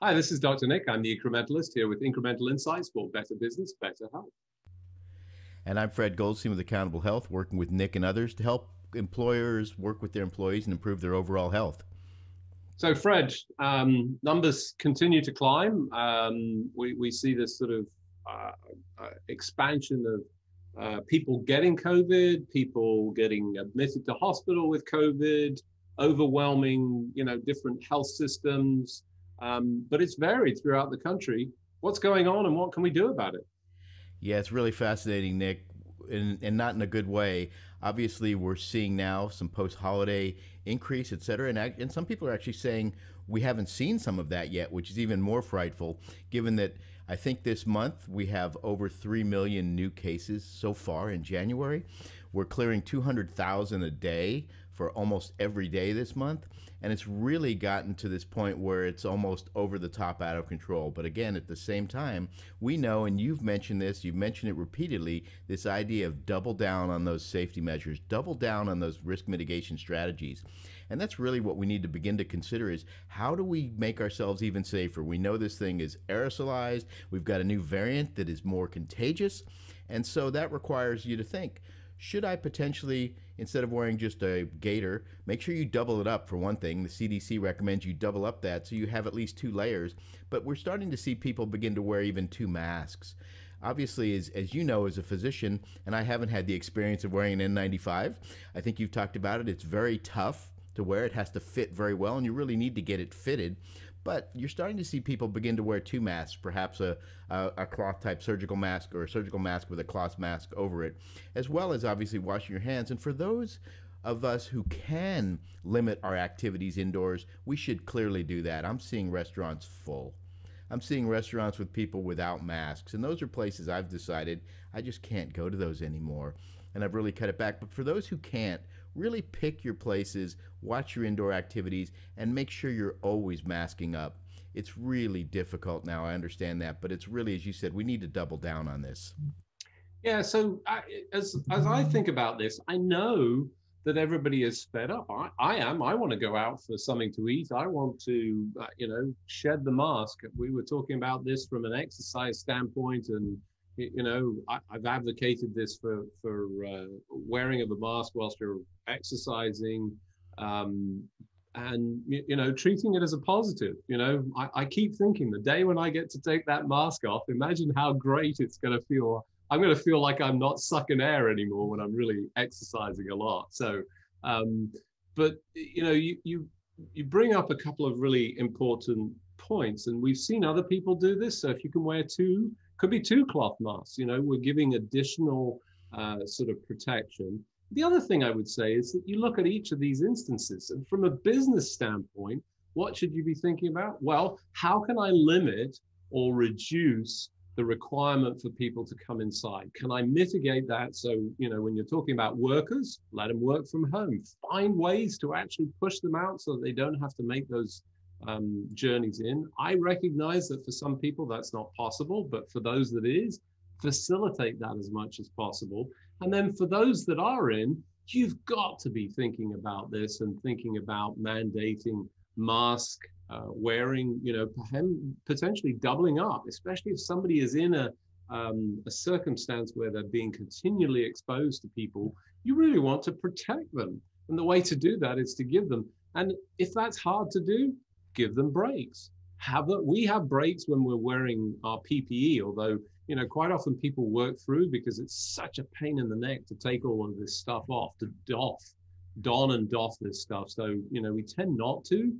Hi, this is Dr. Nick. I'm the incrementalist here with Incremental Insights for better business, better health. And I'm Fred Goldstein with Accountable Health, working with Nick and others to help employers work with their employees and improve their overall health. So, Fred, um, numbers continue to climb. Um, we, we see this sort of uh, uh, expansion of uh, people getting COVID, people getting admitted to hospital with COVID, overwhelming, you know, different health systems. Um, but it's varied throughout the country. What's going on and what can we do about it? Yeah, it's really fascinating, Nick, and, and not in a good way. Obviously, we're seeing now some post-holiday increase, et cetera, and, and some people are actually saying we haven't seen some of that yet, which is even more frightful, given that I think this month we have over 3 million new cases so far in January. We're clearing 200,000 a day for almost every day this month. And it's really gotten to this point where it's almost over the top out of control. But again, at the same time, we know, and you've mentioned this, you've mentioned it repeatedly, this idea of double down on those safety measures, double down on those risk mitigation strategies. And that's really what we need to begin to consider is how do we make ourselves even safer? We know this thing is aerosolized. We've got a new variant that is more contagious. And so that requires you to think, should I potentially, instead of wearing just a gaiter, make sure you double it up for one thing. The CDC recommends you double up that so you have at least two layers. But we're starting to see people begin to wear even two masks. Obviously, as, as you know, as a physician, and I haven't had the experience of wearing an N95, I think you've talked about it. It's very tough to wear. It has to fit very well, and you really need to get it fitted. But you're starting to see people begin to wear two masks, perhaps a, a, a, cloth type surgical mask or a surgical mask with a cloth mask over it, as well as obviously washing your hands. And for those of us who can limit our activities indoors, we should clearly do that. I'm seeing restaurants full. I'm seeing restaurants with people without masks, and those are places I've decided I just can't go to those anymore. And I've really cut it back. But for those who can't, really pick your places, watch your indoor activities, and make sure you're always masking up. It's really difficult now, I understand that, but it's really, as you said, we need to double down on this. Yeah, so I, as, as I think about this, I know that everybody is fed up. I, I am. I want to go out for something to eat. I want to, uh, you know, shed the mask. We were talking about this from an exercise standpoint, and you know, I, have advocated this for for uh, wearing of a mask whilst you're exercising, um, and you know, treating it as a positive. You know, I, I keep thinking the day when I get to take that mask off, imagine how great it's going to feel. I'm going to feel like I'm not sucking air anymore when I'm really exercising a lot. So, um, but you know, you you you bring up a couple of really important points, and we've seen other people do this. So if you can wear two could be two cloth masks. You know, we're giving additional uh, sort of protection. The other thing I would say is that you look at each of these instances, and from a business standpoint, what should you be thinking about? Well, how can I limit or reduce the requirement for people to come inside? Can I mitigate that? So, you know, when you're talking about workers, let them work from home. Find ways to actually push them out so they don't have to make those um, journeys in. I recognize that for some people that's not possible, but for those that is, facilitate that as much as possible. And then for those that are in, you've got to be thinking about this and thinking about mandating mask uh, wearing, you know, potentially doubling up, especially if somebody is in a, um, a circumstance where they're being continually exposed to people, you really want to protect them. And the way to do that is to give them. And if that's hard to do, give them breaks. Have a, we have breaks when we're wearing our PPE, although you know quite often people work through because it's such a pain in the neck to take all of this stuff off, to doff, don and doff this stuff. So you know we tend not to.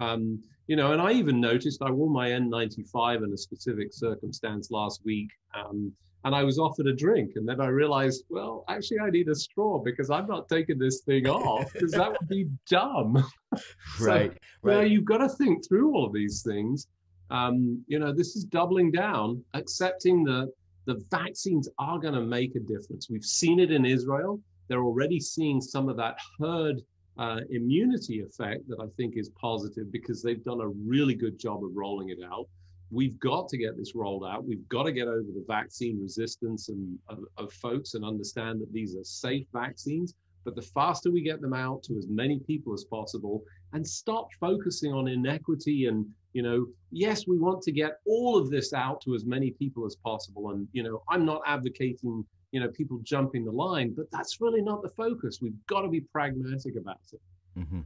Um, you know, and I even noticed I wore my N95 in a specific circumstance last week. Um, and I was offered a drink. And then I realized, well, actually, I need a straw because I'm not taking this thing off because that would be dumb. so, right. Right. Now you've got to think through all of these things. Um, you know, this is doubling down, accepting that the vaccines are going to make a difference. We've seen it in Israel. They're already seeing some of that herd uh, immunity effect that I think is positive because they've done a really good job of rolling it out we've got to get this rolled out. We've got to get over the vaccine resistance and, of, of folks and understand that these are safe vaccines. But the faster we get them out to as many people as possible and stop focusing on inequity and you know yes we want to get all of this out to as many people as possible. And you know i'm not advocating you know people jumping the line but that's really not the focus. We've got to be pragmatic about it. Mm-hmm.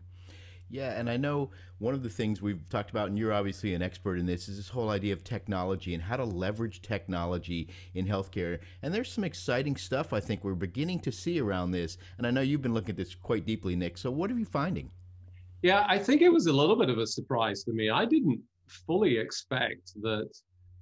Yeah, and I know one of the things we've talked about, and you're obviously an expert in this, is this whole idea of technology and how to leverage technology in healthcare. And there's some exciting stuff I think we're beginning to see around this. And I know you've been looking at this quite deeply, Nick. So what are you finding? Yeah, I think it was a little bit of a surprise to me. I didn't fully expect that,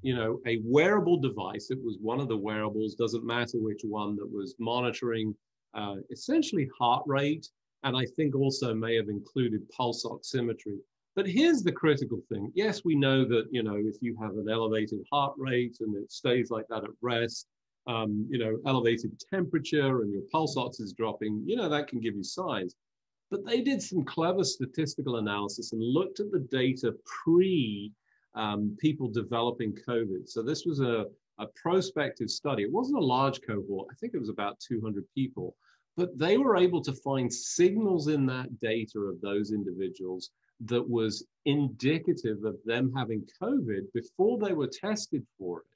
you know, a wearable device, it was one of the wearables, doesn't matter which one, that was monitoring uh, essentially heart rate and I think also may have included pulse oximetry. But here's the critical thing. Yes, we know that, you know, if you have an elevated heart rate and it stays like that at rest, um, you know, elevated temperature and your pulse ox is dropping, you know, that can give you signs. But they did some clever statistical analysis and looked at the data pre um, people developing COVID. So this was a, a prospective study. It wasn't a large cohort. I think it was about 200 people. But they were able to find signals in that data of those individuals that was indicative of them having COVID before they were tested for it.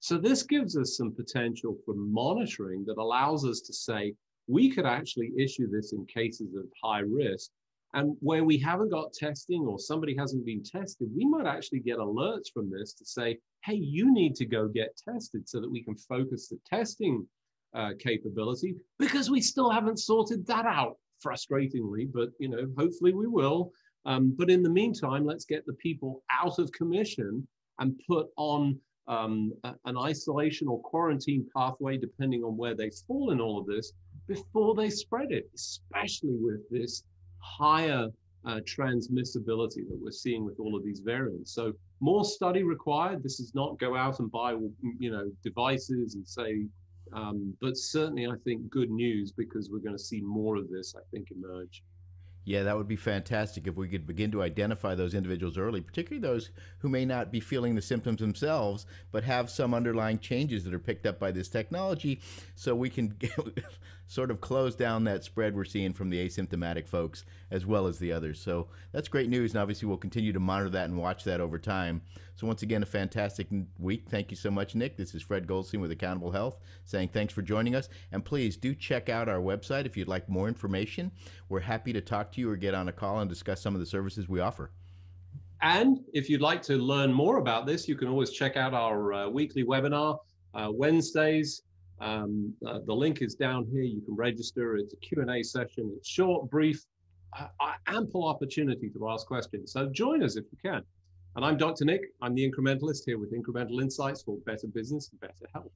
So this gives us some potential for monitoring that allows us to say, we could actually issue this in cases of high risk. And where we haven't got testing or somebody hasn't been tested, we might actually get alerts from this to say, hey, you need to go get tested so that we can focus the testing uh, capability because we still haven't sorted that out frustratingly but you know hopefully we will um, but in the meantime let's get the people out of commission and put on um, a, an isolation or quarantine pathway depending on where they fall in all of this before they spread it especially with this higher uh, transmissibility that we're seeing with all of these variants. So more study required. This is not go out and buy, you know, devices and say um, but certainly, I think good news because we're going to see more of this, I think, emerge. Yeah, that would be fantastic if we could begin to identify those individuals early, particularly those who may not be feeling the symptoms themselves, but have some underlying changes that are picked up by this technology, so we can get, sort of close down that spread we're seeing from the asymptomatic folks as well as the others. So that's great news, and obviously we'll continue to monitor that and watch that over time. So once again, a fantastic week. Thank you so much, Nick. This is Fred Goldstein with Accountable Health saying thanks for joining us, and please do check out our website if you'd like more information. We're happy to talk to you or get on a call and discuss some of the services we offer. And if you'd like to learn more about this, you can always check out our uh, weekly webinar uh, Wednesdays. Um, uh, the link is down here. You can register. It's a Q&A session. It's short, brief, uh, uh, ample opportunity to ask questions. So join us if you can. And I'm Dr. Nick. I'm the incrementalist here with incremental insights for better business and better health.